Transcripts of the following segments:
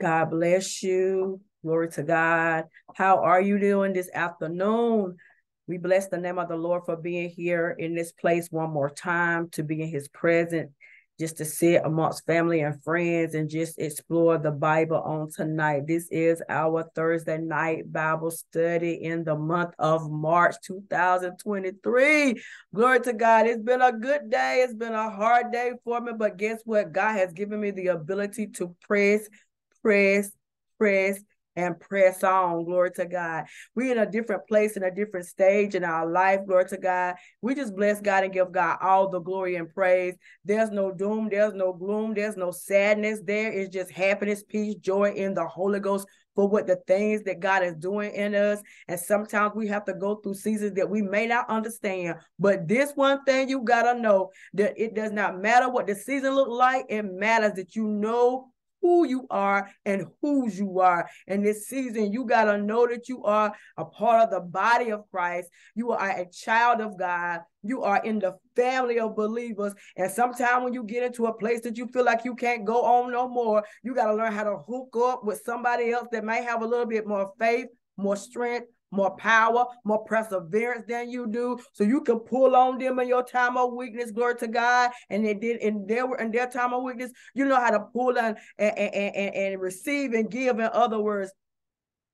God bless you. Glory to God. How are you doing this afternoon? We bless the name of the Lord for being here in this place one more time to be in his presence just to sit amongst family and friends and just explore the Bible on tonight. This is our Thursday night Bible study in the month of March 2023. Glory to God. It's been a good day. It's been a hard day for me, but guess what? God has given me the ability to press, press, press, and press on. Glory to God. We're in a different place, in a different stage in our life. Glory to God. We just bless God and give God all the glory and praise. There's no doom, there's no gloom, there's no sadness. There is just happiness, peace, joy in the Holy Ghost for what the things that God is doing in us. And sometimes we have to go through seasons that we may not understand. But this one thing you gotta know that it does not matter what the season look like. It matters that you know who you are and whose you are. In this season, you got to know that you are a part of the body of Christ. You are a child of God. You are in the family of believers. And sometimes when you get into a place that you feel like you can't go on no more, you got to learn how to hook up with somebody else that might have a little bit more faith, more strength, more power, more perseverance than you do. So you can pull on them in your time of weakness, glory to God. And they did in their in their time of weakness, you know how to pull on and, and, and, and receive and give. In other words,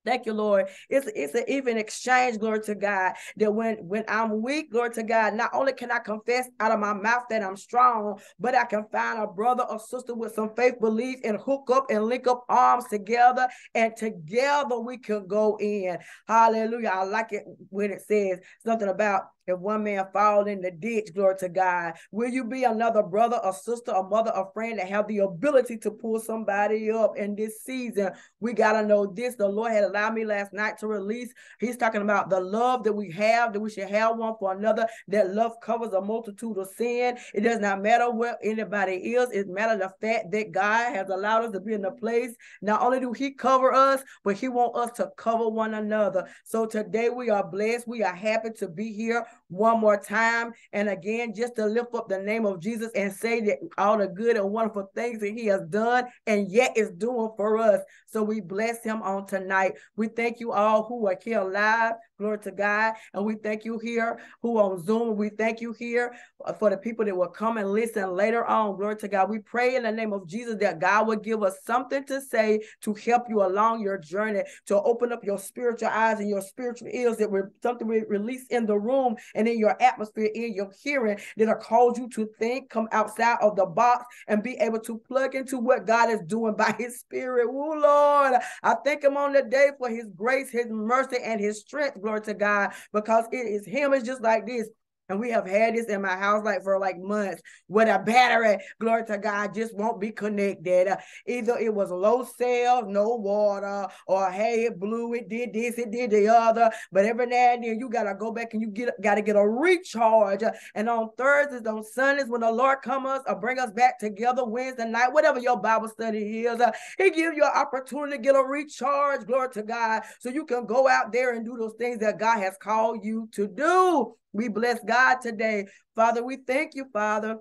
Thank you, Lord. It's it's an even exchange, glory to God. That when when I'm weak, glory to God, not only can I confess out of my mouth that I'm strong, but I can find a brother or sister with some faith, belief, and hook up and link up arms together, and together we can go in. Hallelujah. I like it when it says something about if one man fall in the ditch, glory to God, will you be another brother or sister or mother or friend that have the ability to pull somebody up in this season? We got to know this. The Lord had allowed me last night to release. He's talking about the love that we have, that we should have one for another, that love covers a multitude of sin. It does not matter where anybody is. It matters the fact that God has allowed us to be in a place. Not only do he cover us, but he wants us to cover one another. So today we are blessed. We are happy to be here one more time. And again, just to lift up the name of Jesus and say that all the good and wonderful things that he has done and yet is doing for us. So we bless him on tonight. We thank you all who are here live. Glory to God. And we thank you here who on Zoom. We thank you here for the people that will come and listen later on. Glory to God. We pray in the name of Jesus that God will give us something to say to help you along your journey, to open up your spiritual eyes and your spiritual ears that were something we release in the room and in your atmosphere, in your hearing, that are called you to think, come outside of the box and be able to plug into what God is doing by his spirit. Oh Lord, I thank him on the day for his grace, his mercy, and his strength. Glory to God, because it is him. It's just like this. And we have had this in my house like for like months where the battery, glory to God, just won't be connected. Uh, either it was low cells, no water, or hey, it blew, it did this, it did the other. But every now and then you gotta go back and you get gotta get a recharge. And on Thursdays, on Sundays, when the Lord come us or bring us back together Wednesday night, whatever your Bible study is, uh, He give you an opportunity to get a recharge, glory to God, so you can go out there and do those things that God has called you to do. We bless God today. Father, we thank you, Father.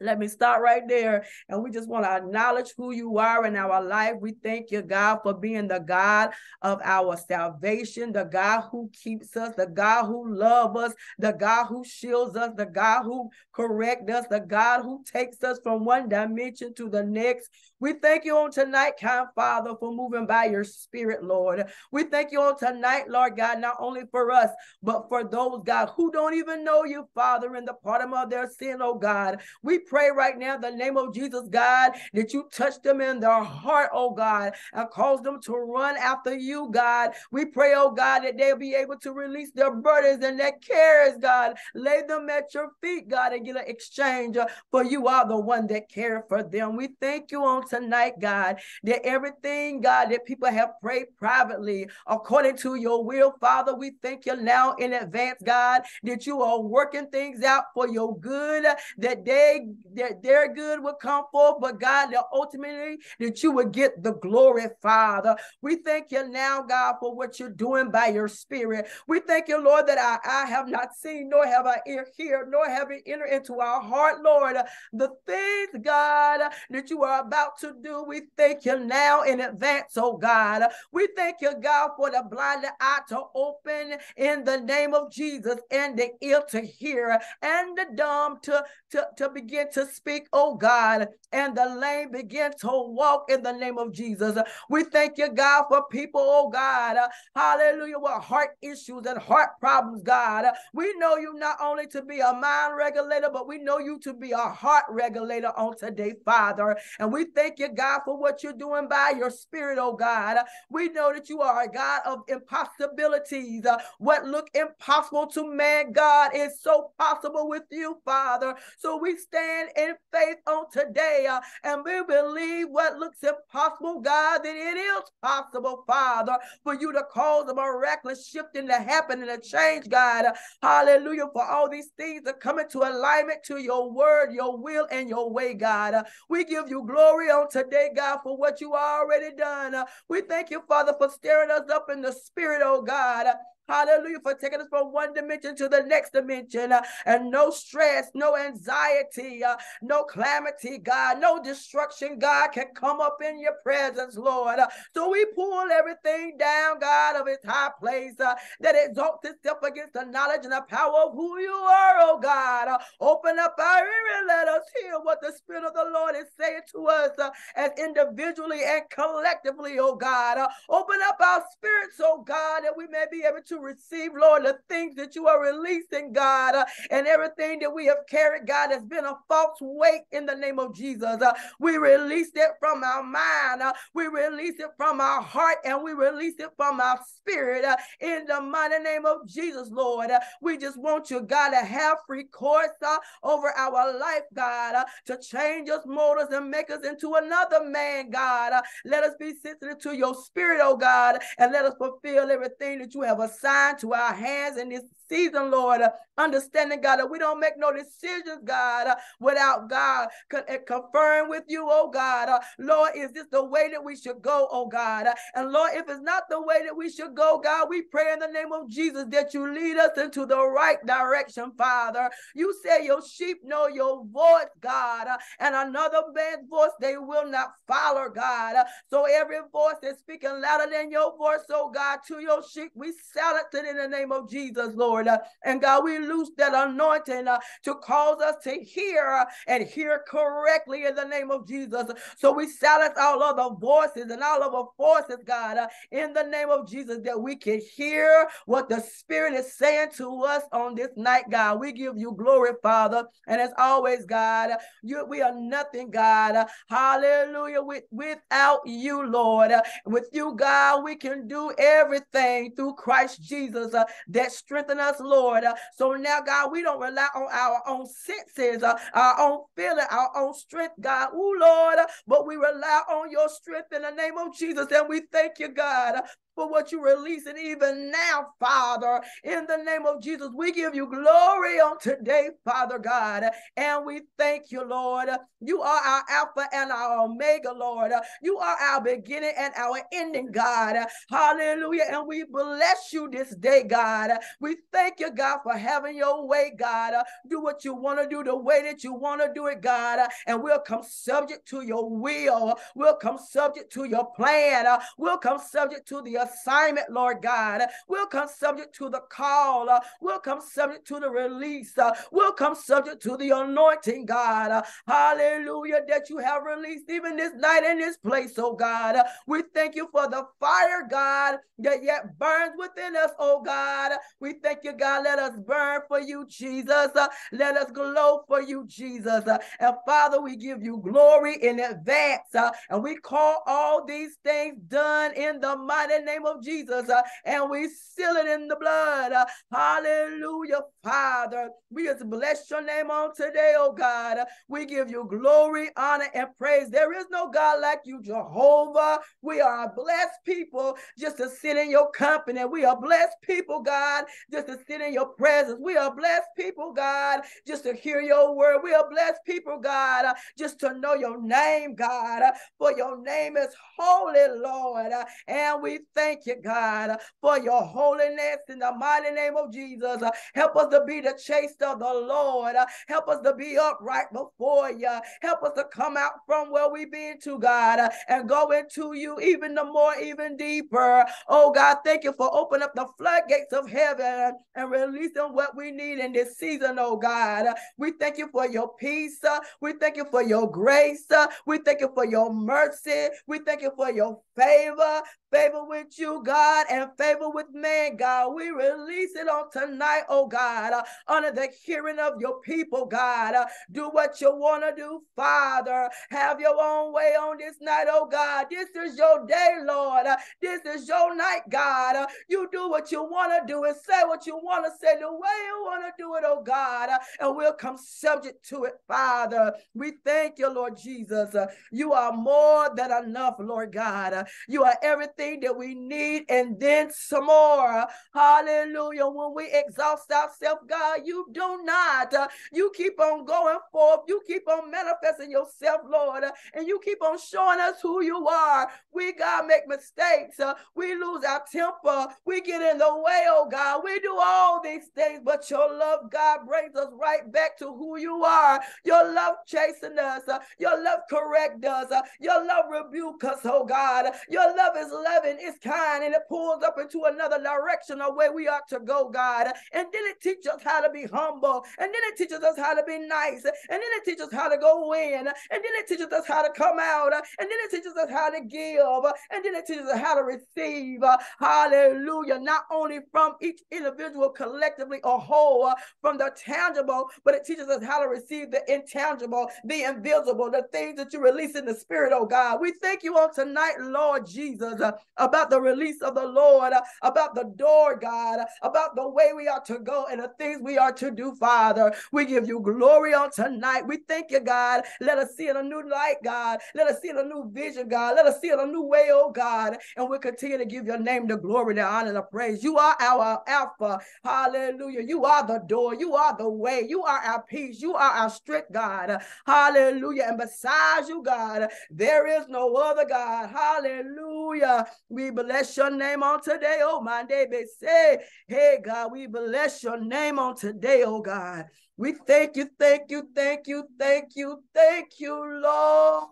Let me start right there. And we just want to acknowledge who you are in our life. We thank you, God, for being the God of our salvation, the God who keeps us, the God who loves us, the God who shields us, the God who corrects us, the God who takes us from one dimension to the next. We thank you on tonight, kind Father, for moving by your spirit, Lord. We thank you on tonight, Lord God, not only for us, but for those, God, who don't even know you, Father, in the pardon of their sin, oh God. We pray right now the name of Jesus, God, that you touch them in their heart, oh God, and cause them to run after you, God. We pray, oh God, that they'll be able to release their burdens and their cares, God. Lay them at your feet, God, and get an exchange, uh, for you are the one that care for them. We thank you on tonight, God, that everything, God, that people have prayed privately according to your will, Father, we thank you now in advance, God, that you are working things out for your good, that they that their good would come forth, but God, that ultimately that you would get the glory, Father. We thank you now, God, for what you're doing by your spirit. We thank you, Lord, that our eye have not seen, nor have I ear heard, nor have it entered into our heart, Lord. The things, God, that you are about to do, we thank you now in advance, oh God. We thank you, God, for the blinded eye to open in the name of Jesus and the ear to hear and the dumb to, to, to begin to speak, oh God, and the lame begin to walk in the name of Jesus. We thank you, God, for people, oh God, hallelujah, with heart issues and heart problems, God. We know you not only to be a mind regulator, but we know you to be a heart regulator on today, Father. And we thank you, God, for what you're doing by your spirit, oh God. We know that you are a God of impossibilities. What look impossible to man, God, is so possible with you, Father. So we stand in faith on today uh, and we believe what looks impossible, God, that it is possible, Father, for you to cause a miraculous shifting to happen and a change, God. Hallelujah. For all these things to come into alignment to your word, your will, and your way, God. We give you glory on today, God, for what you already done. We thank you, Father, for stirring us up in the spirit, oh God. Hallelujah. For taking us from one dimension to the next dimension. Uh, and no stress, no anxiety, uh, no calamity, God, no destruction, God, can come up in your presence, Lord. Uh, so we pull everything down, God, of its high place uh, that exalts itself against the knowledge and the power of who you are, oh God. Uh, open up our ear and let us hear what the Spirit of the Lord is saying to us uh, as individually and collectively, oh God. open up our spirits, oh God, that we may be able to to receive, Lord, the things that you are releasing, God, uh, and everything that we have carried, God, has been a false weight in the name of Jesus. Uh, we release it from our mind, uh, we release it from our heart, and we release it from our spirit uh, in the mighty name of Jesus, Lord. Uh, we just want you, God, to have free course uh, over our life, God, to change us, mold us, and make us into another man, God. let us be sensitive to your spirit, oh God, and let us fulfill everything that you have assigned assigned to our hands and this season, Lord. Uh, understanding, God, that we don't make no decisions, God, uh, without God con- confirm with you, oh God. Uh, Lord, is this the way that we should go, oh God? And Lord, if it's not the way that we should go, God, we pray in the name of Jesus that you lead us into the right direction, Father. You say your sheep know your voice, God, and another man's voice they will not follow, God. so every voice that's speaking louder than your voice, oh God, to your sheep, we silence it in the name of Jesus, Lord. Lord. And God, we loose that anointing uh, to cause us to hear uh, and hear correctly in the name of Jesus. So we silence all other voices and all other forces, God, uh, in the name of Jesus, that we can hear what the Spirit is saying to us on this night, God. We give you glory, Father. And as always, God, you, we are nothing, God. Hallelujah. With, without you, Lord. With you, God, we can do everything through Christ Jesus uh, that strengthens us, Lord. Uh, so now, God, we don't rely on our own senses, uh, our own feeling, our own strength, God. Oh, Lord, but we rely on your strength in the name of Jesus. And we thank you, God, for what you're releasing even now, Father. In the name of Jesus, we give you glory on today, Father God. And we thank you, Lord. You are our Alpha and our Omega, Lord. You are our beginning and our ending, God. Hallelujah. And we bless you this day, God. We thank you, God, for having your way, God. Do what you want to do the way that you want to do it, God. And we'll come subject to your will. We'll come subject to your plan. We'll come subject to the assignment, Lord God. We'll come subject to the call. We'll come subject to the release. We'll come subject to the anointing, God. Hallelujah, that you have released even this night in this place, oh God. we thank you for the fire, God, that yet burns within us, oh God. We thank you, God. Let us burn for you, Jesus. let us glow for you, Jesus. and Father, we give you glory in advance. and we call all these things done in the mighty name name of Jesus, uh, and we seal it in the blood. Uh, hallelujah, Father. We just bless your name on today, oh God. We give you glory, honor, and praise. There is no God like you, Jehovah. We are blessed people just to sit in your company. We are blessed people, God, just to to sit in your presence. We are blessed people, God, just to hear your word. We are blessed people, God, uh, just to know your name, God, uh, for your name is holy, Lord. Uh, and we thank you, God, for your holiness in the mighty name of Jesus. Help us to be the chaste of the Lord. Help us to be upright before you. Help us to come out from where we've been to, God, and go into you even the more, even deeper. Oh, God, thank you for opening up the floodgates of heaven and releasing what we need in this season, oh, God. We thank you for your peace. We thank you for your grace. We thank you for your mercy. We thank you for your favor favor with you, God, and favor with man, God. We release it on tonight, oh God, uh, under the hearing of your people, God. Uh, do what you want to do, Father. Have your own way on this night, oh God. This is your day, Lord. Uh, this is your night, God. Uh, you do what you want to do and say what you want to say the way you want to do it, oh God. Uh, and we'll come subject to it, Father. We thank you, Lord Jesus. Uh, you are more than enough, Lord God. you are everything everything that we need and then some more. Hallelujah. When we exhaust ourselves, God, you do not. Uh, you keep on going forth. You keep on manifesting yourself, Lord, uh, and you keep on showing us who you are. We, God, make mistakes. Uh, we lose our temper. We get in the way, oh God. We do all these things, but your love, God, brings us right back to who you are. Your love chasing us. Your love correct us. Your love rebuke us, oh God. Your love is loving, it's kind, and it pulls up into another direction of where we ought to go, God. And then it teaches us how to be humble, and then it teaches us how to be nice, and then it teaches us how to go in, and then it teaches us how to come out, and then it teaches us how to give, and then it teaches us how to receive. Hallelujah. Not only from each individual collectively or whole, from the tangible, but it teaches us how to receive the intangible, the invisible, the things that you release in the spirit, oh God. We thank you on tonight, Lord Jesus about the release of the Lord, uh, about the door, God, about the way we are to go and the things we are to do, Father. We give you glory on tonight. We thank you, God. Let us see in a new light, God. Let us see in a new vision, God. Let us see in a new way, oh God. And we'll continue to give your name the glory, the honor, the praise. You are our Alpha. Hallelujah. You are the door. You are the way. You are our peace. You are our strength, God. Hallelujah. And besides you, God, there is no other God. Hallelujah. We bless your name on today, oh my baby. Say, hey God, we bless your name on today, oh God. We thank you, thank you, thank you, thank you, thank you, Lord,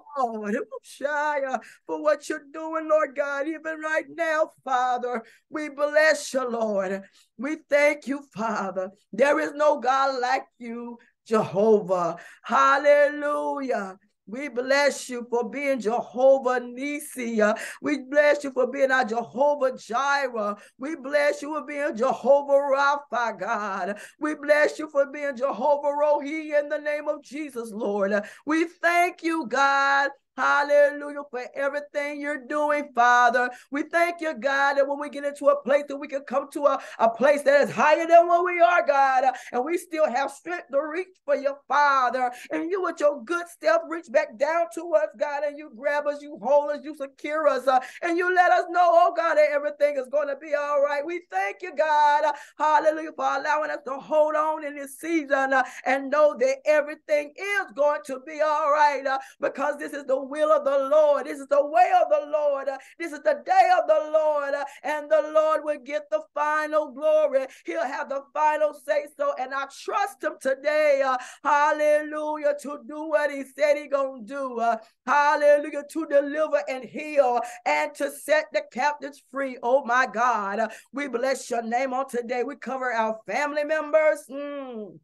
for what you're doing, Lord God, even right now, Father. We bless you, Lord. We thank you, Father. There is no God like you, Jehovah. Hallelujah. We bless you for being Jehovah Nisi. We bless you for being our Jehovah Jireh. We bless you for being Jehovah Rapha, God. We bless you for being Jehovah Rohi in the name of Jesus, Lord. We thank you, God, Hallelujah for everything you're doing, Father. We thank you, God, that when we get into a place that we can come to a, a place that is higher than where we are, God, and we still have strength to reach for your Father. And you, with your good step, reach back down to us, God, and you grab us, you hold us, you secure us, uh, and you let us know, oh God, that everything is going to be all right. We thank you, God. Hallelujah for allowing us to hold on in this season uh, and know that everything is going to be all right uh, because this is the will of the Lord. This is the way of the Lord. This is the day of the Lord. And the Lord will get the final glory. He'll have the final say so. And I trust him today. hallelujah. To do what he said he gonna do. hallelujah. To deliver and heal and to set the captives free. Oh my God. we bless your name on today. We cover our family members. Mm.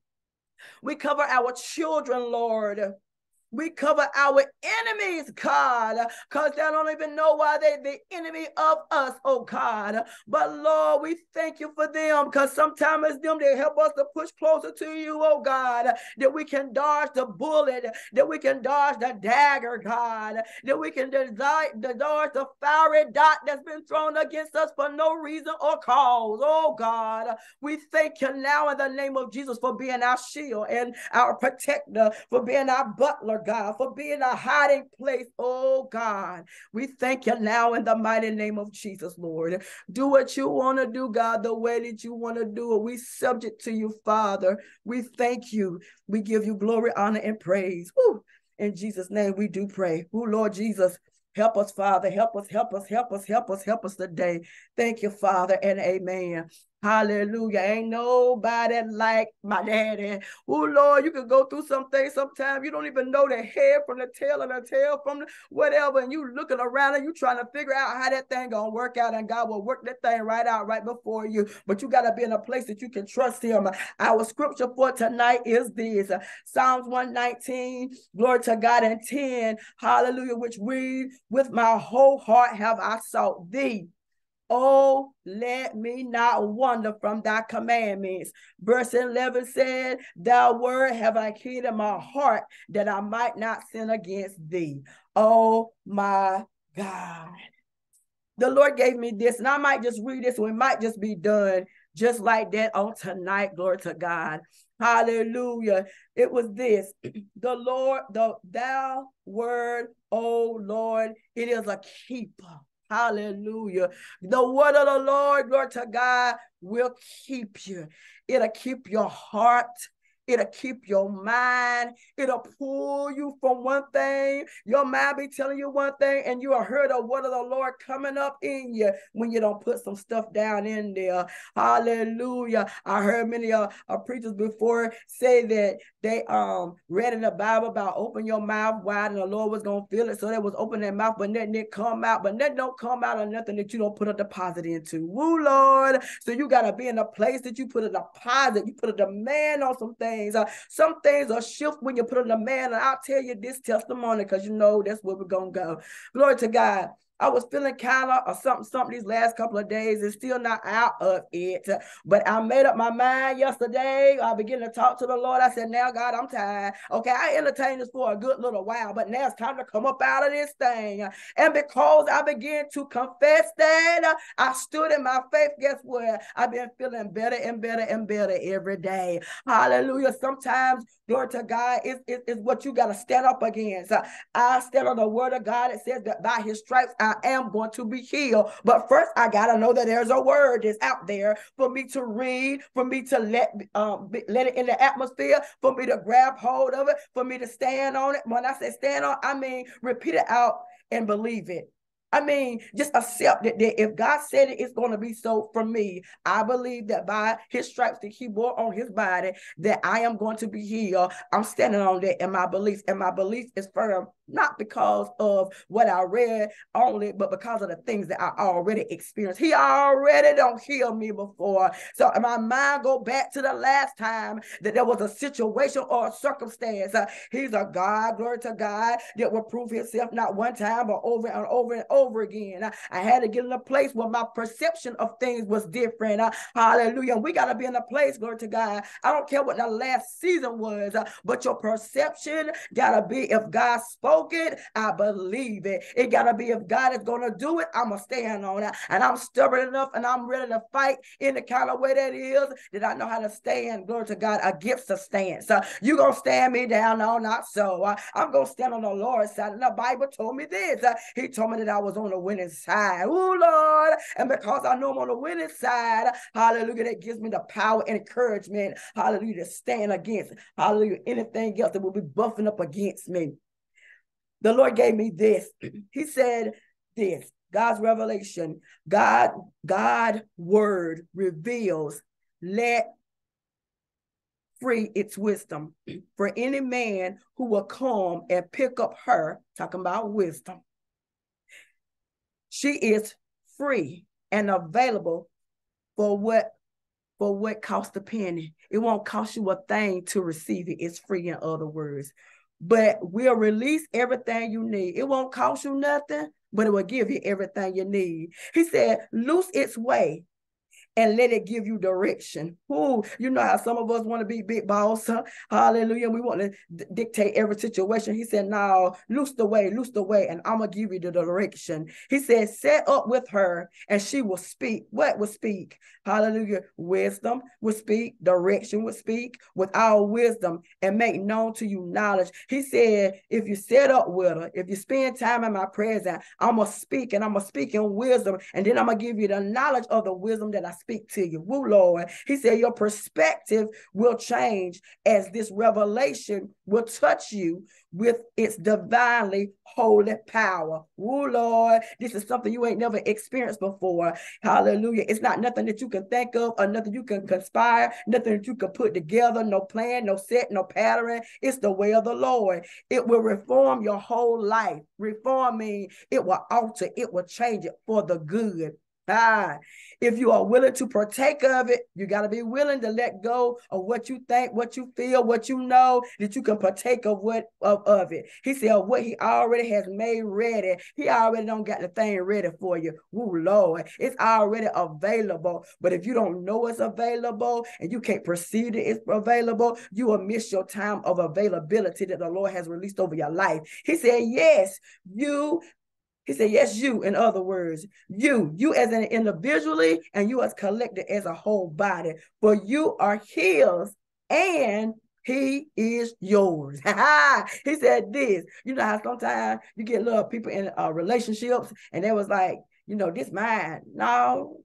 We cover our children, Lord. We cover our enemies, God, because they don't even know why they're the enemy of us, oh God. But Lord, we thank you for them because sometimes it's them that help us to push closer to you, oh God, that we can dodge the bullet, that we can dodge the dagger, God, that we can dodge the fiery dot that's been thrown against us for no reason or cause, oh God. We thank you now in the name of Jesus for being our shield and our protector, for being our butler, God, for being a hiding place. Oh God, we thank you now in the mighty name of Jesus, Lord. Do what you want to do, God, the way that you want to do it. We subject to you, Father. We thank you. We give you glory, honor, and praise. Woo. In Jesus' name, we do pray. Oh, Lord Jesus, help us, Father. Help us, help us, help us, help us, help us today. Thank you, Father, and amen. Hallelujah. Ain't nobody like my daddy. Oh, Lord, you can go through some things sometimes. You don't even know the head from the tail and the tail from the whatever. And you looking around and you trying to figure out how that thing gonna work out. And God will work that thing right out right before you. But you got to be in a place that you can trust him. Our scripture for tonight is this. Psalms 119, glory to God, and 10. Hallelujah, which we with my whole heart have I sought thee. Oh, let me not wander from thy commandments. Verse 11 said, Thy word have I hid in my heart that I might not sin against thee. Oh my God. The Lord gave me this, and I might just read this, we might just be done just like that on tonight. Glory to God. Hallelujah. It was this the Lord, the thou word, oh Lord, it is a keeper. Hallelujah. The word of the Lord, Lord to God, will keep you. It'll keep your heart. It'll keep your mind. It'll pull you from one thing. Your mind be telling you one thing, and you will hear the word of the Lord coming up in you when you don't put some stuff down in there. Hallelujah. I heard many uh, uh, preachers before say that they um read in the Bible about open your mouth wide and the Lord was gonna fill it. So they was open their mouth, but nothing didn't come out. But nothing don't come out of nothing that you don't put a deposit into. Woo Lord. So you gotta be in a place that you put a deposit, you put a demand on some things things. Uh, some things are shift when you put in a man. And I'll tell you this testimony because you know that's where we're gonna go. Glory to God. I was feeling kind of or something, something these last couple of days and still not out of it. But I made up my mind yesterday. I began to talk to the Lord. I said, Now, God, I'm tired. Okay, I entertained this for a good little while, but now it's time to come up out of this thing. And because I began to confess that I stood in my faith, guess what? I've been feeling better and better and better every day. Hallelujah. Sometimes Glory to God is, is, is what you got to stand up against. I stand on the word of God. It says that by his stripes I am going to be healed. But first, I got to know that there's a word that's out there for me to read, for me to let, um, let it in the atmosphere, for me to grab hold of it, for me to stand on it. When I say stand on, I mean repeat it out and believe it. I mean, just accept it that if God said it, it's going to be so for me. I believe that by his stripes that he bore on his body, that I am going to be healed. I'm standing on that in my beliefs, and my belief is firm not because of what I read only, but because of the things that I already experienced. He already don't heal me before. So my mind go back to the last time that there was a situation or a circumstance. He's a God, glory to God, that will prove himself not one time, but over and over and over again. I, had to get in a place where my perception of things was different. Uh, hallelujah. We got to be in a place, glory to God. I don't care what the last season was, uh, but your perception got to be if God spoke it, I believe it. It got to be if God is going to do it, I'm going to stand on it. And I'm stubborn enough and I'm ready to fight in the kind of way that is that I know how to stand, glory to God, against the stance. Uh, you going to stand me down? No, not so. I'm going to stand on the Lord's side. And the Bible told me this. He told me that I was on the winning side. Oh, Lord. And because I know I'm on the winning side, hallelujah, that gives me the power and encouragement, hallelujah, to stand against, hallelujah, anything else that will be buffing up against me the Lord gave me this. He said this God's revelation, God, God word reveals, let free its wisdom for any man who will come and pick up her, talking about wisdom. She is free and available for what for what cost a penny. It won't cost you a thing to receive it. It's free in other words but we'll release everything you need. It won't cost you nothing, but it will give you everything you need. He said, loose its way and let it give you direction. Ooh, you know how some of us want to be big boss. Huh? Hallelujah. We want to d- dictate every situation. He said, "Now loose the way, loose the way, and I'm to give you the direction. He said, Set up with her, and she will speak. What will speak? Hallelujah. Wisdom will speak, direction will speak with our wisdom and make known to you knowledge. He said, If you set up with her, if you spend time in my presence, I'm to speak and I'm to speak in wisdom, and then I'm to give you the knowledge of the wisdom that I speak to you. Woo, Lord. He said, Your perspective will change as this revelation will touch you with its divinely holy power. Woo, Lord. This is something you ain't never experienced before. Hallelujah. It's not nothing that you can think of or nothing you can conspire, nothing that you can put together, no plan, no set, no pattern. It's the way of the Lord. It will reform your whole life. Reform means it will alter, it will change it for the good. If you are willing to partake of it, you got to be willing to let go of what you think, what you feel, what you know, that you can partake of what of, of it. He said what he already has made ready. He already don't got the thing ready for you. Woo Lord. It's already available. But if you don't know it's available and you can't perceive it, it's available, you will miss your time of availability that the Lord has released over your life. He said, Yes, you he said, Yes, you, in other words, you, you as an individually and you as collected as a whole body, for you are his and he is yours. he said this. You know how sometimes you get little people in uh, relationships and they was like, you know, this mine. No,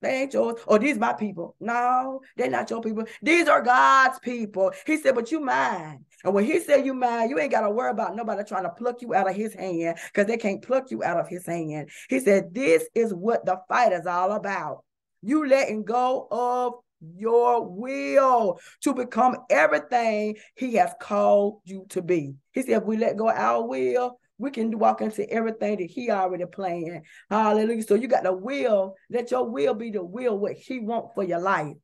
they ain't yours. Or these my people. No, they're not your people. These are God's people. He said, but you mine. And when he said you mine, you ain't got to worry about nobody trying to pluck you out of his hand because they can't pluck you out of his hand. He said, this is what the fight is all about. You letting go of your will to become everything he has called you to be. He said, if we let go our will, we can walk into everything that he already planned. Hallelujah. So you got the will, let your will be the will what he want for your life.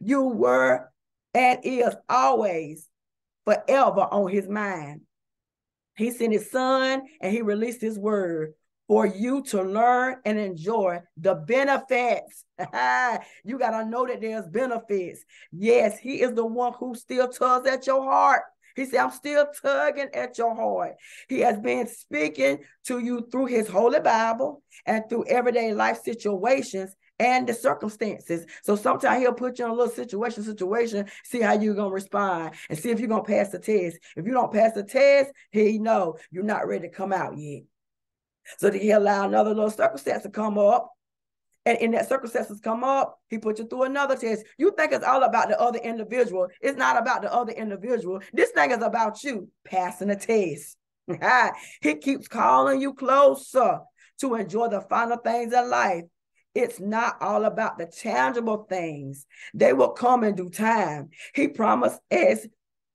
You were and is always forever on his mind. He sent his son and he released his word for you to learn and enjoy the benefits. you got to know that there's benefits. Yes, he is the one who still tugs at your heart. He said, I'm still tugging at your heart. He has been speaking to you through his holy Bible and through everyday life situations and the circumstances. So sometimes he'll put you in a little situation, situation, see how you're gonna respond and see if you're gonna pass the test. If you don't pass the test, he know you're not ready to come out yet. So that he allow another little circumstance to come up and in that circumstances come up, he put you through another test. You think it's all about the other individual. It's not about the other individual. This thing is about you passing the test. he keeps calling you closer to enjoy the final things in life. It's not all about the tangible things. They will come in due time. He promised as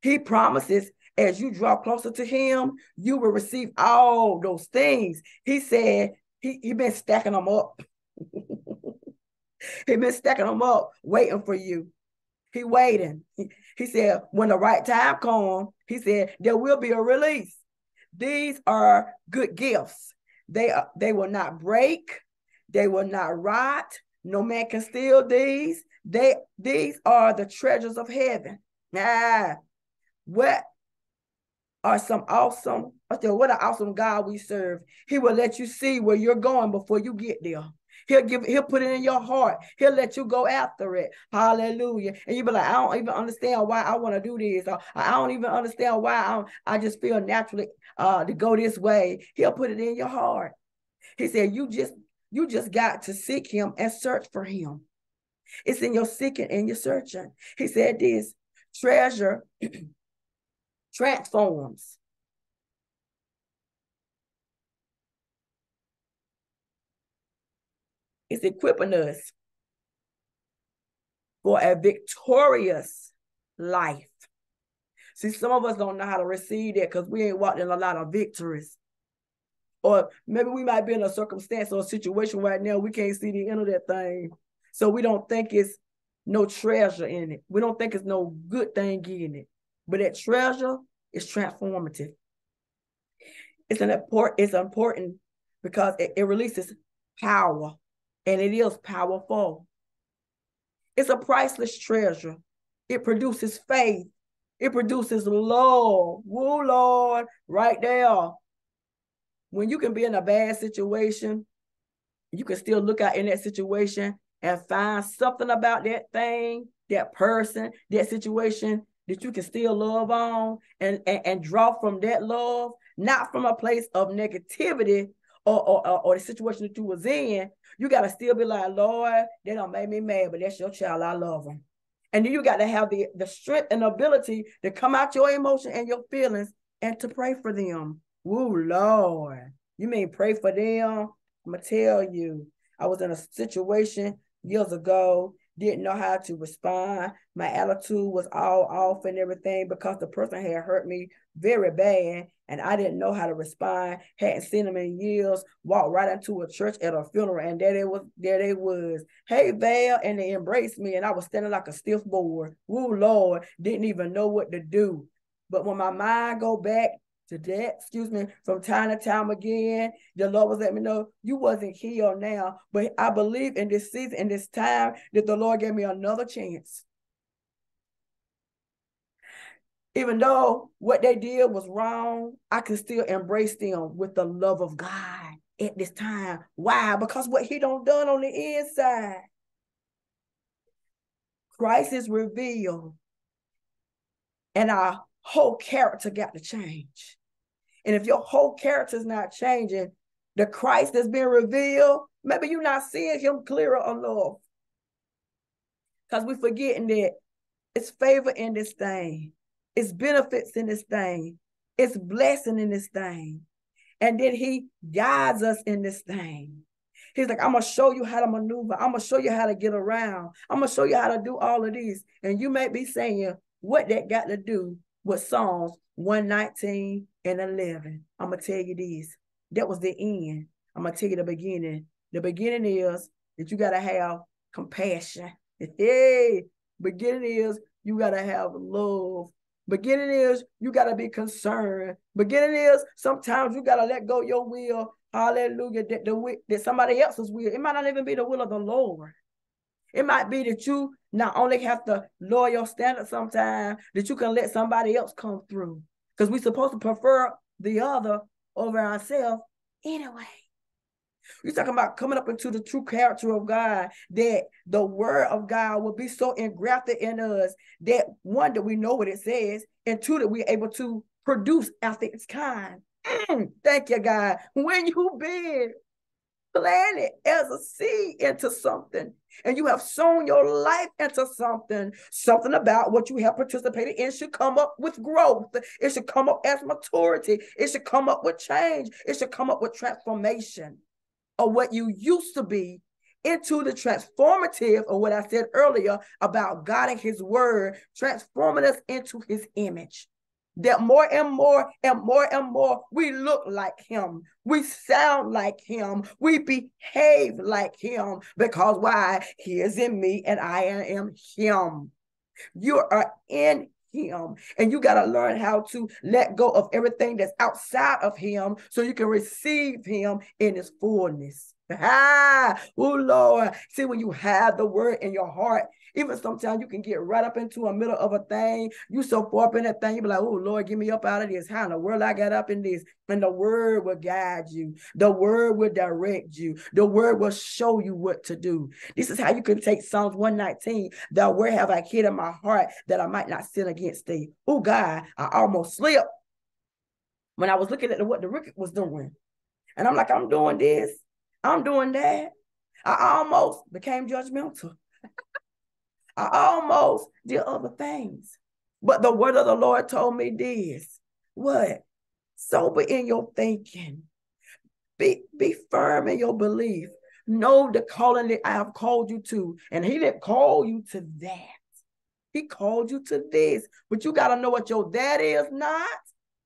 he promises as you draw closer to him, you will receive all those things. He said he, he been stacking them up. he been stacking them up, waiting for you. He waiting. He, he said, when the right time comes, he said, there will be a release. These are good gifts. They are, they will not break. They will not rot. No man can steal these. They these are the treasures of heaven. Ah, what are some awesome, what an awesome God we serve. He will let you see where you're going before you get there. He'll give, he'll put it in your heart. He'll let you go after it. Hallelujah. And you be like, I don't even understand why I want to do this. Or, I don't even understand why I, I just feel naturally uh, to go this way. He'll put it in your heart. He said, you just, you just got to seek him and search for him. It's in your seeking and your searching. He said this treasure transforms. It's equipping us for a victorious life. See, some of us don't know how to receive that because we ain't walked in a lot of victories. Or maybe we might be in a circumstance or a situation right now, we can't see the end of that thing. So we don't think it's no treasure in it. We don't think it's no good thing in it. But that treasure is transformative. It's an important, it's important because it, it releases power and it is powerful. It's a priceless treasure. It produces faith. It produces love. Woo, Lord, right there. When you can be in a bad situation, you can still look out in that situation and find something about that thing, that person, that situation that you can still love on and, and, and draw from that love, not from a place of negativity or, or, or, or the situation that you was in. You got to still be like, Lord, they don't make me mad, but that's your child. I love them. And then you got to have the, the strength and ability to come out your emotion and your feelings and to pray for them. Woo, Lord. You mean pray for them? I'm going to tell you, I was in a situation years ago didn't know how to respond. My attitude was all off and everything because the person had hurt me very bad and I didn't know how to respond. Hadn't seen them in years. Walked right into a church at a funeral and there they was. There they was. Hey Val, and they embraced me and I was standing like a stiff board. Woo Lord, didn't even know what to do. But when my mind go back to that, excuse me, from time to time again. The Lord was letting me know you wasn't healed now, but I believe in this season, in this time, that the Lord gave me another chance. Even though what they did was wrong, I can still embrace them with the love of God at this time. Why? Because what he don't done on the inside. Christ is revealed. And our whole character got to change. And if your whole character is not changing, the Christ that's being revealed, maybe you're not seeing him clearer enough. Because we're forgetting that it's favor in this thing, it's benefits in this thing, it's blessing in this thing. And then he guides us in this thing. He's like, I'm gonna show you how to maneuver. I'm gonna show you how to get around. I'm gonna show you how to do all of these. And you may be saying, what that got to do with Psalms 119 and 11. I'm going to tell you this. That was the end. I'm going to tell you the beginning. The beginning is that you got to have compassion. Hey, beginning is you got to have love. Beginning is you got to be concerned. Beginning is sometimes you got to let go your will. Hallelujah. That, the, that somebody else's will. It might not even be the will of the Lord. It might be that you not only have to lower your standard sometimes, that you can let somebody else come through. Because we're supposed to prefer the other over ourselves anyway. We're talking about coming up into the true character of God, that the word of God will be so engrafted in us that one, that we know what it says, and two, that we're able to produce after its kind. Mm, thank you, God. When you been planted as a seed into something and you have sown your life into something, something about what you have participated in should come up with growth. It should come up as maturity. It should come up with change. It should come up with transformation of what you used to be into the transformative of what I said earlier about God and his word, transforming us into his image that more and more and more and more we look like him we sound like him we behave like him because why? He is in me and i am him. You are in him and you got to learn how to let go of everything that's outside of him so you can receive him in his fullness. Ah oh lord. See when you have the word in your heart even sometimes you can get right up into a middle of a thing. You so far up in that thing, you be like, oh Lord, get me up out of this. How in the world I got up in this? And the word will guide you. The word will direct you. The word will show you what to do. This is how you can take Psalms 119. Thou where have I hid in my heart that I might not sin against thee? Oh God, I almost slipped when I was looking at what the wicked was doing. And I'm like, I'm doing this. I'm doing that. I almost became judgmental. I almost did other things. But the word of the Lord told me this. What? Sober in your thinking. Be, be firm in your belief. Know the calling that I have called you to. And he didn't call you to that. He called you to this. But you got to know what your that is not.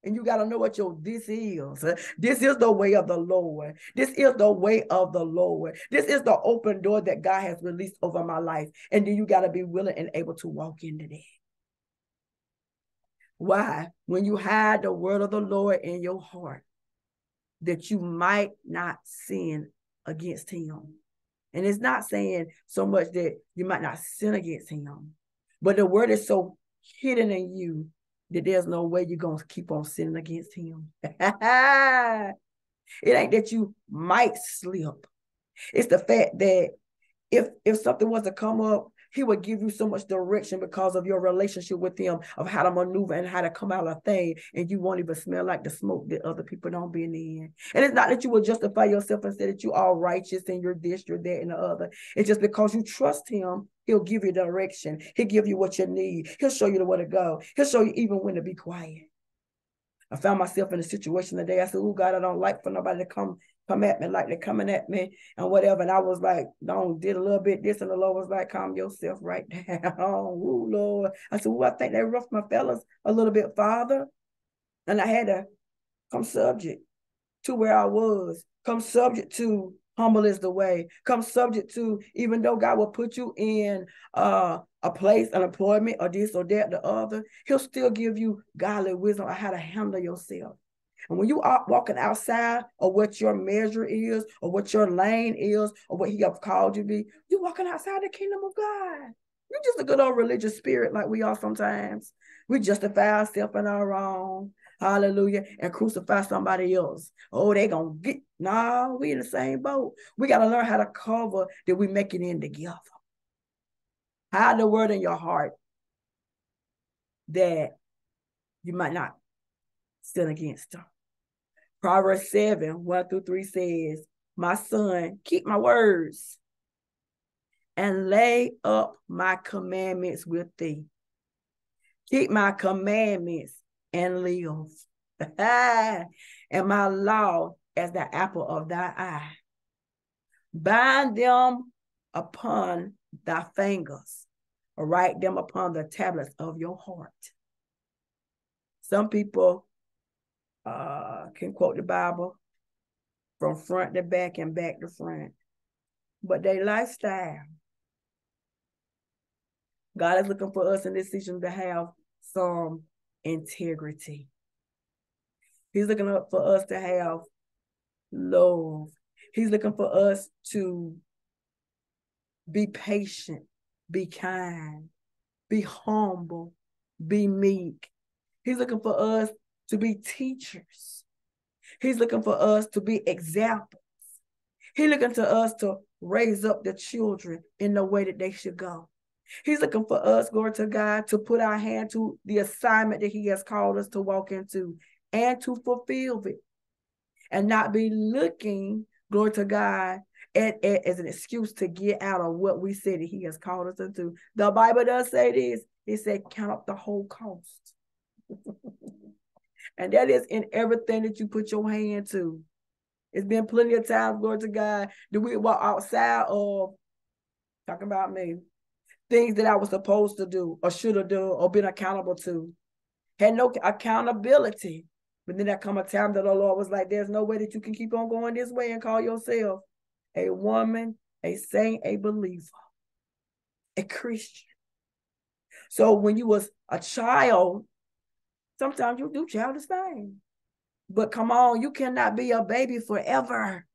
And you got to know what your this is. This is the way of the Lord. This is the way of the Lord. This is the open door that God has released over my life. And then you got to be willing and able to walk into that. Why? When you hide the word of the Lord in your heart, that you might not sin against him. And it's not saying so much that you might not sin against him, but the word is so hidden in you that there's no way you're going to keep on sinning against him. it ain't that you might slip. It's the fact that if if something was to come up he would give you so much direction because of your relationship with him of how to maneuver and how to come out of thing. And you won't even smell like the smoke that other people don't be in. And it's not that you will justify yourself and say that you are righteous and you're this, you're that, and the other. It's just because you trust him, he'll give you direction. He'll give you what you need. He'll show you the way to go. He'll show you even when to be quiet. I found myself in a situation today. I said, Oh God, I don't like for nobody to come come at me like they're coming at me and whatever. And I was like, don't did a little bit this, and the Lord was like, calm yourself right down. oh Lord. I said, well, I think they roughed my fellas a little bit, Father. And I had to come subject to where I was, come subject to humble is the way, come subject to, even though God will put you in uh, a place, an employment, or this or that, the other, he'll still give you godly wisdom on how to handle yourself. And when you are walking outside of what your measure is, or what your lane is, or what He have called you to be, you're walking outside the kingdom of God. You're just a good old religious spirit, like we are sometimes. We justify ourselves in our wrong. Hallelujah. And crucify somebody else. Oh, they gonna get no, we in the same boat. We gotta learn how to cover that we make it in together. Hide the word in your heart that you might not sin against them. Proverbs 7 1 through 3 says, My son, keep my words and lay up my commandments with thee. Keep my commandments and live. and my law as the apple of thy eye. Bind them upon thy fingers, or write them upon the tablets of your heart. Some people uh, can quote the Bible from front to back and back to front. But their lifestyle, God is looking for us in this season to have some integrity. He's looking up for us to have love. He's looking for us to be patient, be kind, be humble, be meek. He's looking for us to be teachers. He's looking for us to be examples. He's looking to us to raise up the children in the way that they should go. He's looking for us, glory to God, to put our hand to the assignment that He has called us to walk into and to fulfill it. And not be looking, glory to God, at, at, as an excuse to get out of what we said that He has called us into. The Bible does say this. It said, count up the whole cost. And that is in everything that you put your hand to. It's been plenty of times, glory to God, that we walk outside of talking about me, things that I was supposed to do or should have done or been accountable to. Had no accountability. But then there come a time that the Lord was like, there's no way that you can keep on going this way and call yourself a woman, a saint, a believer, a Christian. So when you was a child, Sometimes you do childish things. But come on, you cannot be a baby forever.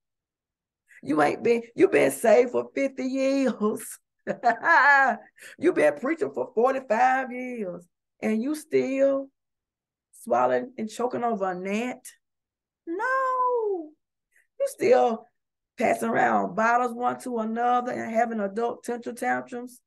You ain't been—you've been saved for 50 years. You've been preaching for 45 years. And you still swallowing and choking over a gnat? No. You still passing around bottles one to another and having adult temper tantrums.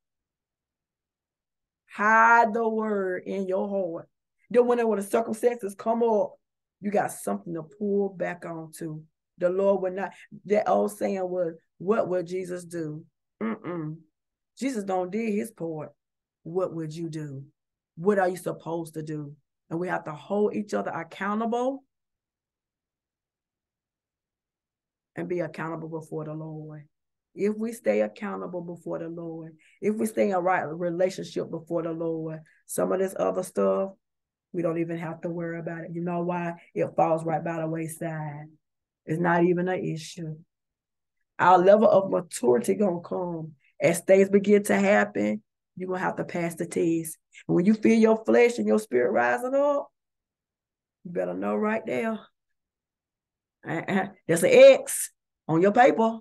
Hide the word in your heart. Then whenever uh, the circumstances come up, you got something to pull back onto. The Lord would not. That old saying was, "What would Jesus do?" Mm-mm. Jesus don't did his part. What would you do? What are you supposed to do? And we have to hold each other accountable and be accountable before the Lord. If we stay accountable before the Lord, if we stay in a right relationship before the Lord, some of this other stuff we don't even have to worry about it. You know why? It falls right by the wayside. It's not even an issue. Our level of maturity gonna come as things begin to happen. You're gonna have to pass the test. And when you feel your flesh and your spirit rising up, you better know right there. Uh-uh. There's an X on your paper.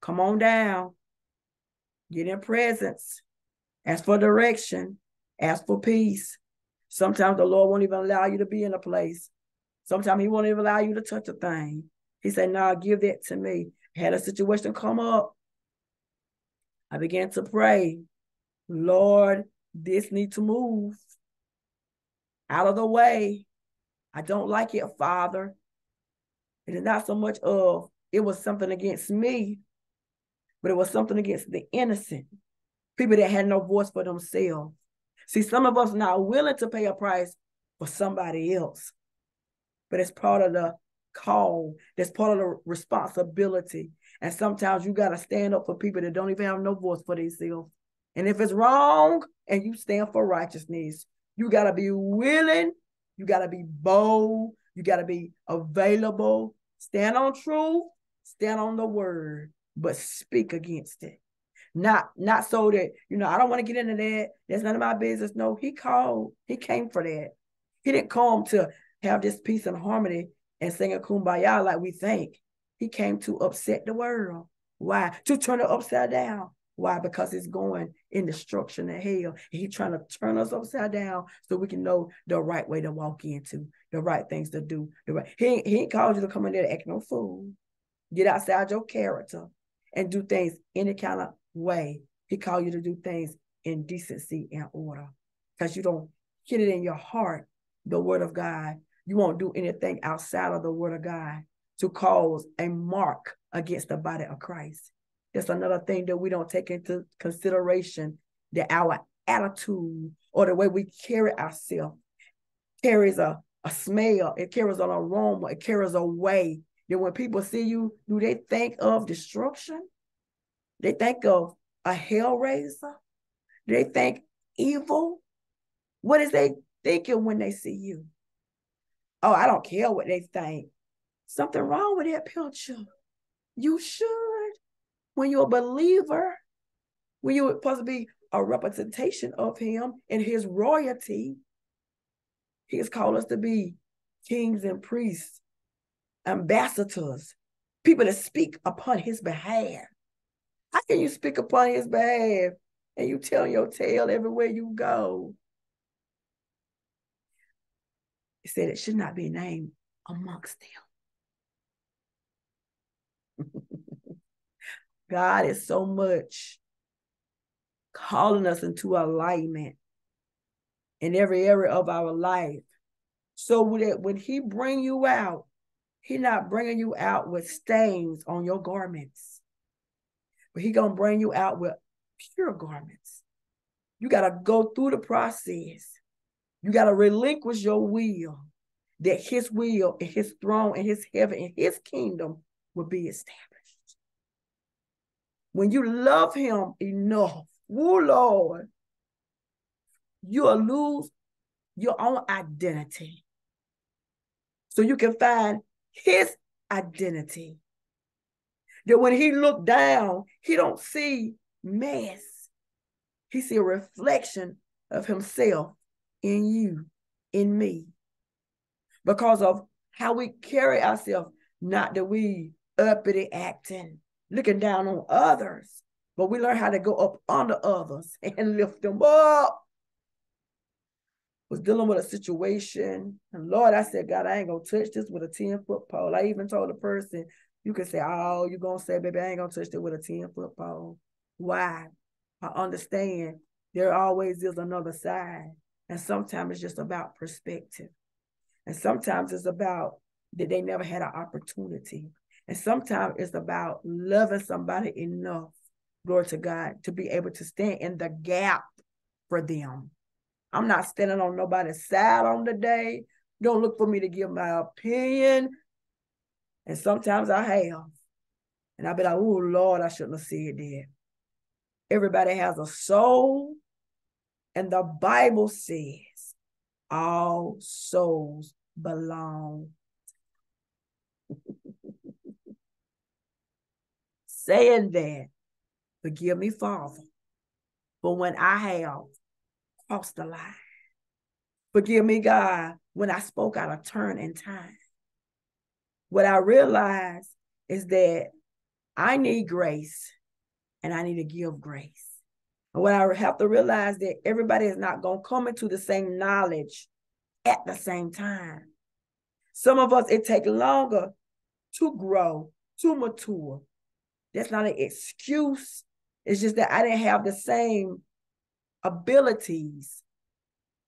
Come on down. Get in presence. Ask for direction. Ask for peace. Sometimes the Lord won't even allow you to be in a place. Sometimes He won't even allow you to touch a thing. He said, "Nah, give that to me." Had a situation come up. I began to pray, Lord, this need to move out of the way. I don't like it, Father. It is not so much of it was something against me, but it was something against the innocent people that had no voice for themselves. See, some of us are not willing to pay a price for somebody else, but it's part of the call. That's part of the responsibility. And sometimes you got to stand up for people that don't even have no voice for themselves. And if it's wrong and you stand for righteousness, you got to be willing, you got to be bold, you got to be available, stand on truth, stand on the word, but speak against it. Not not so that, you know, I don't want to get into that. That's none of my business. No, he called, he came for that. He didn't come to have this peace and harmony and sing a kumbaya like we think. He came to upset the world. Why? To turn it upside down. Why? Because it's going in destruction and hell. He's trying to turn us upside down so we can know the right way to walk into, the right things to do. The right. He, he ain't called you to come in there to act no fool. Get outside your character and do things any kind of way. He called you to do things in decency and order. Because you don't get it in your heart, the word of God. You won't do anything outside of the word of God to cause a mark against the body of Christ. That's another thing that we don't take into consideration that our attitude or the way we carry ourselves carries a, a smell, it carries an aroma, it carries a way that when people see you, do they think of destruction? They think of a hellraiser? They think evil? What is they thinking when they see you? Oh, I don't care what they think. Something wrong with that picture. You should. When you're a believer, when you're supposed to be a representation of him and his royalty, he has called us to be kings and priests, ambassadors, people that speak upon his behalf. How can you speak upon his behalf and you tell your tale everywhere you go? He said it should not be named amongst them. God is so much calling us into alignment in every area of our life. So that when he bring you out, he not bringing you out with stains on your garments. But he to bring you out with pure garments. You got to go through the process. You got to relinquish your will that his will and his throne and his heaven and his kingdom will be established. When you love him enough, oh Lord, you'll lose your own identity. So you can find his identity that when he looked down, he don't see mess. He see a reflection of himself in you, in me. Because of how we carry ourselves, not that we uppity acting, looking down on others, but we learn how to go up under others and lift them up. Was dealing with a situation, and Lord, I said, God, I ain't gonna touch this with a 10 foot pole. I even told the person, you can say, oh, you're going to say, baby, I ain't going to touch it with a 10 foot pole. Why? I understand there always is another side. And sometimes it's just about perspective. And sometimes it's about that they never had an opportunity. And sometimes it's about loving somebody enough, glory to God, to be able to stand in the gap for them. I'm not standing on nobody's side on the day. Don't look for me to give my opinion. And sometimes I have. And I'll be like, oh, Lord, I shouldn't have said that. Everybody has a soul. And the Bible says all souls belong. Saying that, forgive me, Father, for when I have crossed the line. Forgive me, God, when I spoke out of turn and time what I realized is that I need grace and I need to give grace. And what I have to realize that everybody is not going to come into the same knowledge at the same time. Some of us, it takes longer to grow, to mature. That's not an excuse. It's just that I didn't have the same abilities,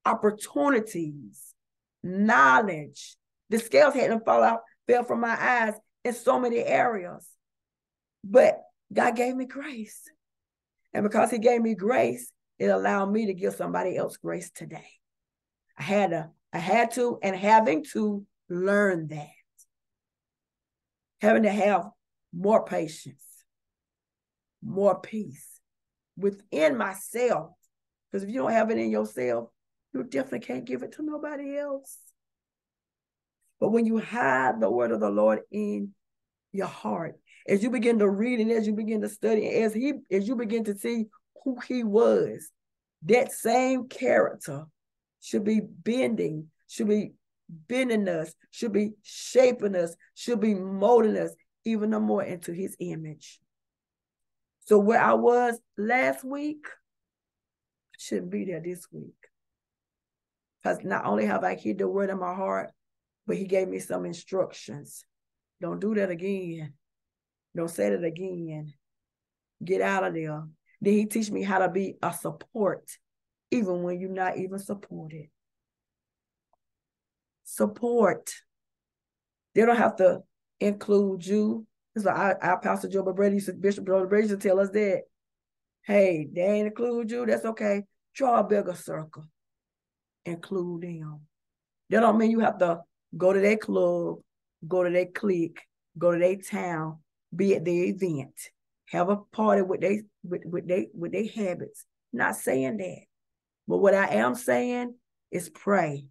opportunities, knowledge. The scales hadn't fall out, fell from my eyes in so many areas. But God gave me grace. And because he gave me grace, it allowed me to give somebody else grace today. I had to, I had to, and having to learn that. Having to have more patience, more peace within myself. Because if you don't have it in yourself, you definitely can't give it to nobody else. But when you hide the word of the Lord in your heart, as you begin to read and as you begin to study, as he as you begin to see who he was, that same character should be bending, should be bending us, should be shaping us, should be molding us even more into his image. So where I was last week, shouldn't be there this week. Because not only have I hid the word in my heart, but he gave me some instructions. Don't do that again. Don't say that again. Get out of there. Then he teach me how to be a support, even when you're not even supported. Support. They don't have to include you. It's like our, our pastor Joe Brady, Bishop Joe Brady to tell us that. Hey, they ain't include you. That's okay. Draw a bigger circle. Include them. That don't mean you have to go to their club, go to their clique, go to their town, be at the event, have a party with they with, with they with their habits. Not saying that. But what I am saying is pray.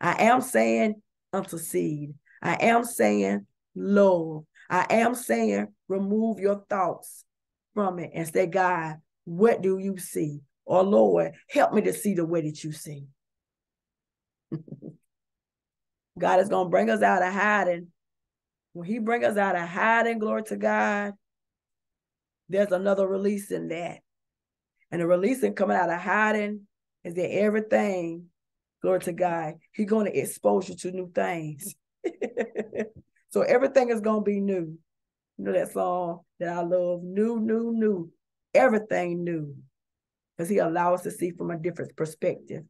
I am saying intercede. I am saying love. I am saying remove your thoughts from it and say, God, what do you see? Or Lord, help me to see the way that you see. God is going to bring us out of hiding when he bring us out of hiding, glory to God, there's another release in that. And the releasing coming out of hiding is that everything, glory to God, He's going to expose you to new things. so everything is going to be new. You know that song that I love, new, new, new, everything new. Because he allows us to see from a different perspective.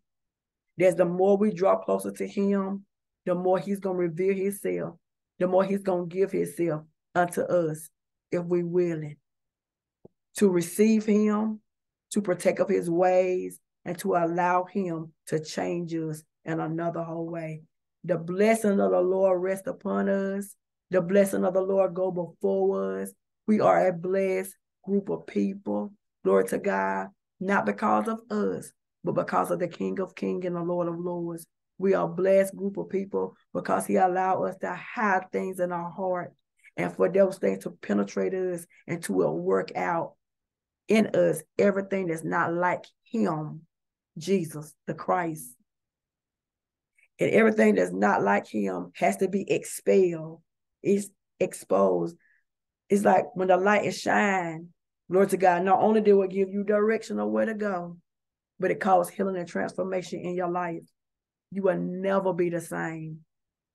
There's the more we draw closer to him, the more he's going to reveal himself the more he's going to give himself unto us if we're willing to receive him, to partake of his ways, and to allow him to change us in another whole way. The blessing of the Lord rest upon us. The blessing of the Lord go before us. We are a blessed group of people. Glory to God, not because of us, but because of the King of Kings and the Lord of Lords. We are a blessed group of people because he allowed us to hide things in our heart and for those things to penetrate us and to work out in us everything that's not like him, Jesus, the Christ. And everything that's not like him has to be expelled. It's exposed. It's like when the light is shine, Lord to God, not only do it give you direction of where to go, but it causes healing and transformation in your life you will never be the same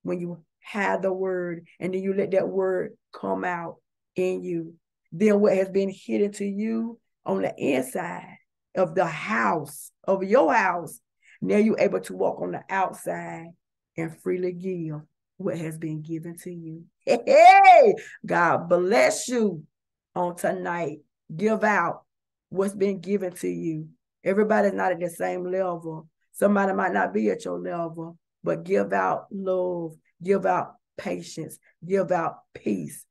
when you have the word and then you let that word come out in you. Then what has been hidden to you on the inside of the house, of your house, now you're able to walk on the outside and freely give what has been given to you. Hey, God bless you on tonight. Give out what's been given to you. Everybody's not at the same level, Somebody might not be at your level, but give out love, give out patience, give out peace,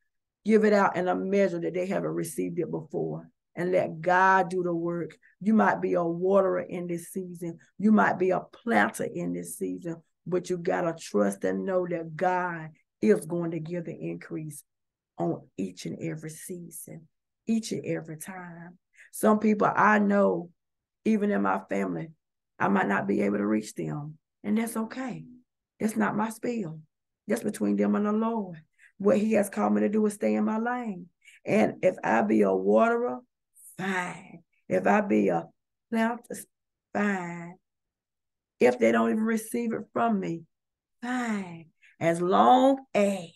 give it out in a measure that they haven't received it before. And let God do the work. You might be a waterer in this season. You might be a planter in this season, but you got to trust and know that God is going to give the increase on each and every season, each and every time. Some people I know, even in my family, I might not be able to reach them. And that's okay. That's not my spiel. That's between them and the Lord. What he has called me to do is stay in my lane. And if I be a waterer, fine. If I be a planter, fine. If they don't even receive it from me, fine. As long as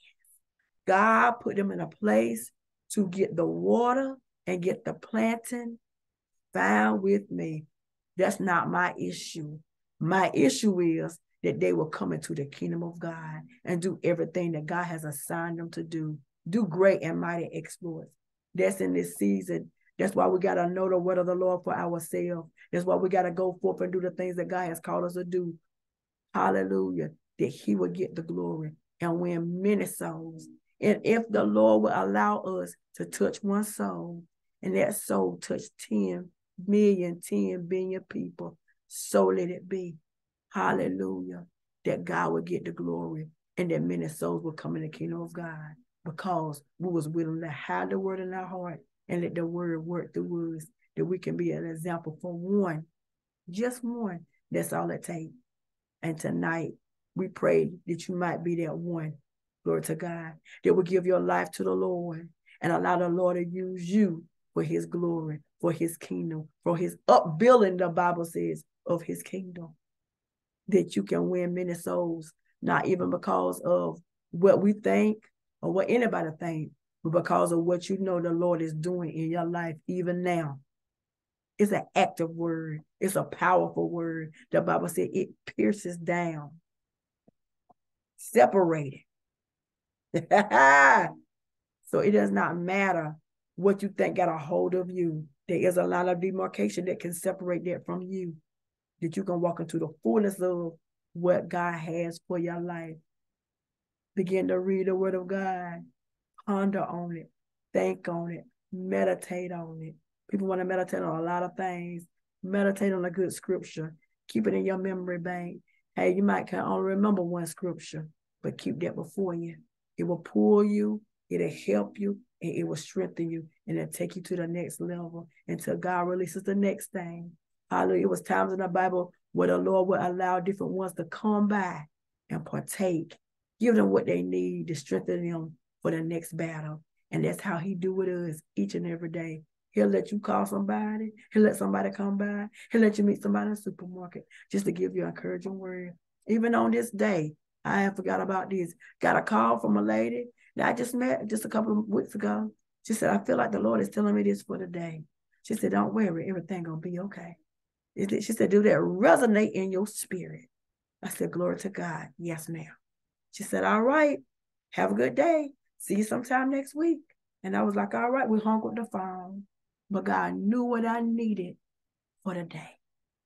God put them in a place to get the water and get the planting, fine with me. That's not my issue. My issue is that they will come into the kingdom of God and do everything that God has assigned them to do. Do great and mighty exploits. That's in this season. That's why we got to know the word of the Lord for ourselves. That's why we got to go forth and do the things that God has called us to do. Hallelujah. That He will get the glory and win many souls. And if the Lord will allow us to touch one soul, and that soul touch 10 million, 10 billion people, so let it be. Hallelujah. That God will get the glory and that many souls will come in the kingdom of God because we was willing to hide the word in our heart and let the word work through us, that we can be an example for one, just one. That's all it takes. And tonight, we pray that you might be that one, glory to God, that will give your life to the Lord and allow the Lord to use you for his glory, for his kingdom, for his upbuilding, the Bible says, of his kingdom. That you can win many souls, not even because of what we think or what anybody thinks, but because of what you know the Lord is doing in your life even now. It's an active word. It's a powerful word. The Bible said it pierces down, separated. so it does not matter what you think got a hold of you. There is a line of demarcation that can separate that from you, that you can walk into the fullness of what God has for your life. Begin to read the word of God, ponder on it, think on it, meditate on it. People want to meditate on a lot of things. Meditate on a good scripture. Keep it in your memory bank. Hey, you might can only remember one scripture, but keep that before you. It will pull you, it'll help you, and it will strengthen you and it'll take you to the next level until God releases the next thing. Hallelujah. It was times in the Bible where the Lord would allow different ones to come by and partake, give them what they need to strengthen them for the next battle. And that's how he do with us each and every day. He'll let you call somebody. He'll let somebody come by. He'll let you meet somebody in the supermarket just to give you an encouraging word. Even on this day, I have forgot about this. Got a call from a lady that I just met just a couple of weeks ago. She said, I feel like the Lord is telling me this for the day. She said, Don't worry, everything gonna be okay. She said, Do that resonate in your spirit? I said, Glory to God. Yes, ma'am. She said, All right, have a good day. See you sometime next week. And I was like, All right, we hung up the phone. But God knew what I needed for the day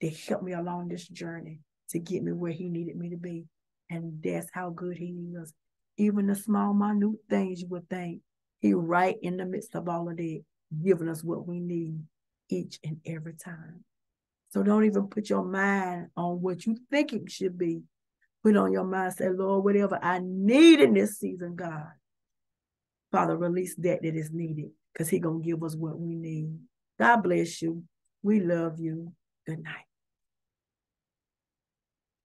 to help me along this journey to get me where He needed me to be. And that's how good He is even the small, minute things you would think. He right in the midst of all of that, giving us what we need each and every time. So don't even put your mind on what you think it should be. Put on your mind, say, Lord, whatever I need in this season, God, Father, release that that is needed because He gonna give us what we need. God bless you. We love you. Good night.